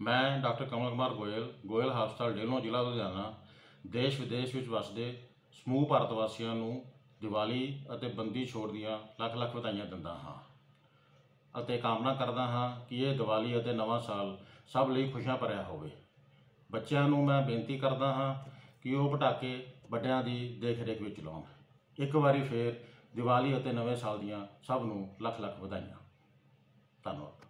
ਮੈਂ ਡਾਕਟਰ ਕਮਲ ਕੁਮਾਰ ਗੋਇਲ ਗੋਇਲ ਹਸਪਤਾਲ ਡੇਲੋਂ ਜ਼ਿਲ੍ਹਾ ਲੁਧਿਆਣਾ, ਦੇਸ਼ ਵਿਦੇਸ਼ ਵਿੱਚ ਵਸਦੇ ਸਮੂਹ ਭਾਰਤ ਵਾਸੀਆਂ ਨੂੰ ਦੀਵਾਲੀ ਅਤੇ ਬੰਦੀ ਛੋੜ ਦੀਆਂ ਲੱਖ ਲੱਖ ਵਧਾਈਆਂ ਦਿੰਦਾ ਹਾਂ ਅਤੇ ਕਾਮਨਾ ਕਰਦਾ ਹਾਂ ਕਿ ਇਹ ਦੀਵਾਲੀ ਅਤੇ ਨਵਾਂ ਸਾਲ ਸਭ ਲਈ ਖੁਸ਼ੀਆਂ ਭਰਿਆ ਹੋਵੇ। ਬੱਚਿਆਂ ਨੂੰ ਮੈਂ ਬੇਨਤੀ ਕਰਦਾ ਹਾਂ ਕਿ ਉਹ ਪਟਾਕੇ ਵੱਡਿਆਂ ਦੀ ਦੇਖ ਰੇਖ ਵਿੱਚ ਲਾਉਣ। ਇੱਕ ਵਾਰੀ ਫੇਰ ਦੀਵਾਲੀ ਅਤੇ ਨਵੇਂ ਸਾਲ ਦੀਆਂ ਸਭ ਨੂੰ ਲੱਖ ਲੱਖ ਵਧਾਈਆਂ। ਧੰਨਵਾਦ।